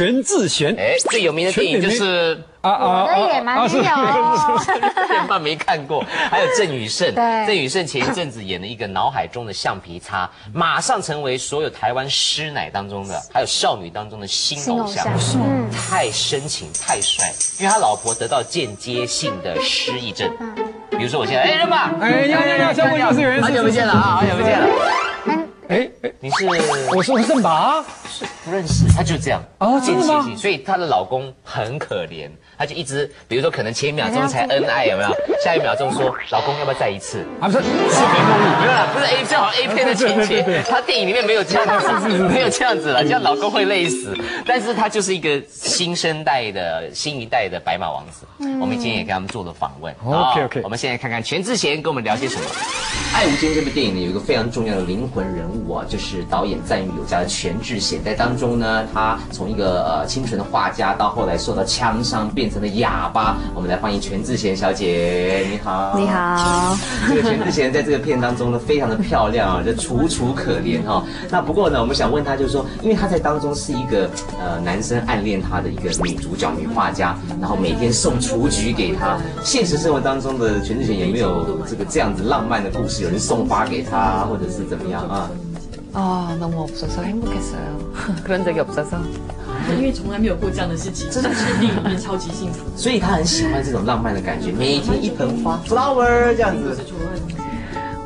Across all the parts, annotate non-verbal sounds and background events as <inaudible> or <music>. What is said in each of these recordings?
全智贤。哎，最有名的电影就是啊啊，我的也蛮有，片段没看过。还有郑宇盛，对，郑宇盛前一阵子演了一个《脑海中的橡皮擦》，马上成为所有台湾师奶当中的，还有少女当中的新偶像。嗯，太深情，太帅，因为他老婆得到间接性的失忆症。比如说我现在，哎，人吧，哎，呀呀呀，相互就是有人，好久不见了啊，好久不见了。哎哎，你是我是吴胜拔，是不认识，他就这样哦，真的吗？所以她的老公很可怜，他就一直，比如说可能前一秒钟才恩爱有没有？<laughs> 下一秒钟说老公要不要再一次？啊不是，视频录音没有啦，不是 A 正好 A 片的情节，他电影里面没有这样子，没有这样子了，这样老公会累死。但是他就是一个新生代的新一代的白马王子，我们今天也跟他们做了访问。OK OK，我们现在看看全智贤跟我们聊些什么。《爱无间》这部电影呢，有一个非常重要的灵魂人物啊，就是导演赞誉有加的全智贤。在当中呢，他从一个呃清纯的画家，到后来受到枪伤变成了哑巴。我们来欢迎全智贤小姐，你好。你好。这个全智贤在这个片当中呢，非常的漂亮啊，就楚楚可怜哈。那不过呢，我们想问他，就是说，因为他在当中是一个呃男生暗恋他的一个女主角女画家，然后每天送雏菊给他。现实生活当中的全智贤有没有这个这样子浪漫的故事？有人送花给他，或者是怎么样啊？啊，너무없어서행복했어요 그런적이없어서 <laughs> 因为从来没有过这样的事情，真的是另一面超级幸福。所以他很喜欢这种浪漫的感觉，每天一盆花，flower 这样子。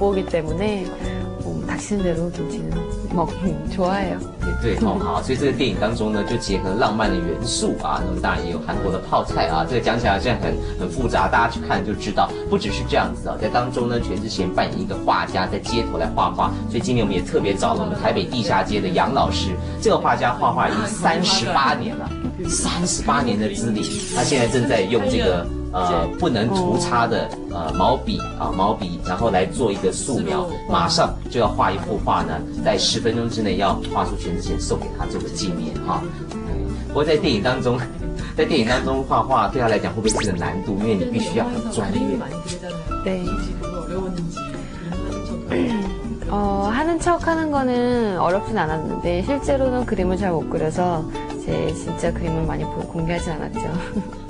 못 보기 때문에 뭐 닥치는 대로 김치는 먹 좋아해요. 对，好好，所以这个电影当中呢，就结合浪漫的元素啊，那么当然也有很多的泡菜啊，这个讲起来好像很很复杂，大家去看就知道，不只是这样子啊，在当中呢，全智贤扮演一个画家，在接头来画画，所以今天我们也特别找了我们台北地下街的杨老师，这个画家画画已经三十八年了。 呃，不能除差的呃毛笔啊，毛笔，然后来做一个素描，马上就要画一幅画呢，在十分钟之内要画出全智贤送给他做个纪念哈。不过在电影当中，<laughs> 在电影当中画画对他来讲会不会是个难度？因为你必须要很专业。对。어하는척하는거는어렵진않았는데실제로는그림을잘못그려서제진짜그림을많이공개하지않았죠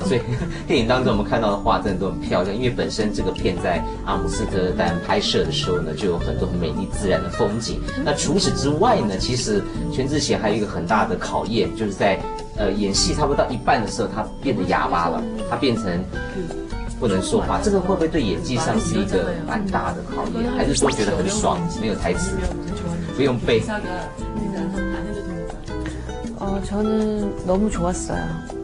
所以<laughs> 电影当中我们看到的画真的都很漂亮，因为本身这个片在阿姆斯特丹拍摄的时候呢，就有很多很美丽自然的风景。那除此之外呢，其实全智贤还有一个很大的考验，就是在呃演戏差不多到一半的时候，他变得哑巴了，他变成。不能说话，这个会不会对演技上是一个蛮大的考验？还是说觉得很爽，没有台词，不用背？어저는너무좋았어요어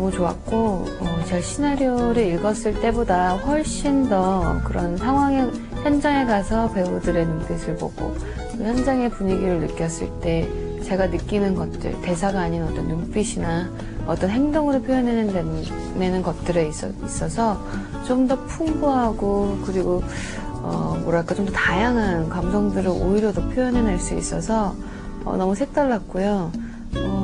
너무 좋았고 어제가시나리오를 읽었을 때보다 훨씬 더 그런 상황에 현장에 가서 배우들의 눈빛을 보고 현장의 분위기를 느꼈을 때 제가 느끼는 것들, 대사가 아닌 어떤 눈빛이나 어떤 행동으로 표현해내는 것들에 있어, 있어서 좀 더 풍부하고 그리고 어, 뭐랄까 좀 더 다양한 감성들을 오히려 더 표현해낼 수 있어서 어, 너무 색달랐고요.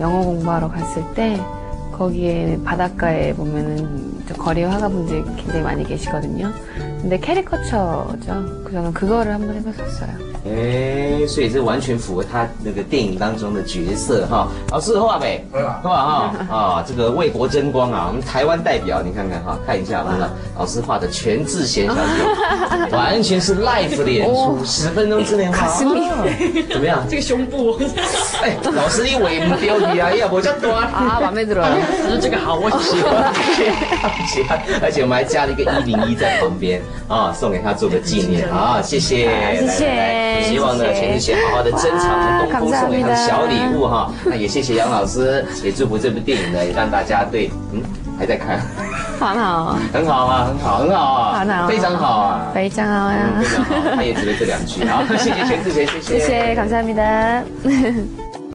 영어 공부하러 갔을 때 거기에 바닷가에 보면은 거리 화가분들이 굉장히 많이 계시거든요 근데 캐리커처죠. 그래서 저는 그거를 한번 해봤었어요. 哎，所以这完全符合他那个电影当中的角色哈。老师画呗，画哈啊，这个为国争光啊，我们台湾代表，你看看哈，看一下我们的老师画的全智贤小姐，<laughs> 完全是 live 的演出，十分钟之内画，怎么样？这个胸部，哎，老师你尾不丢你啊，要不叫多啊，完美들어可是这个好，我喜欢。<laughs> 喜欢，而且我们还加了一个一零一在旁边 啊，送给他做个纪念。啊，谢谢，谢谢，希望呢全志贤好好的珍藏，东风送给他小礼物哈。那也谢谢杨老师，也祝福这部电影呢，也让大家对嗯还在看，很好，很好啊，很好，很好啊，非常好啊，非常好啊，非常好，他也只了这两句。啊，谢谢全志贤，谢谢，谢谢，感谢阿米德。